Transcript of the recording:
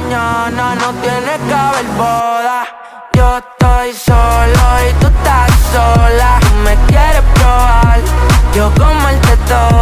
mañana no tiene que haber boda. Yo estoy solo y tú estás sola. Tú me quieres probar. Yo como el techo.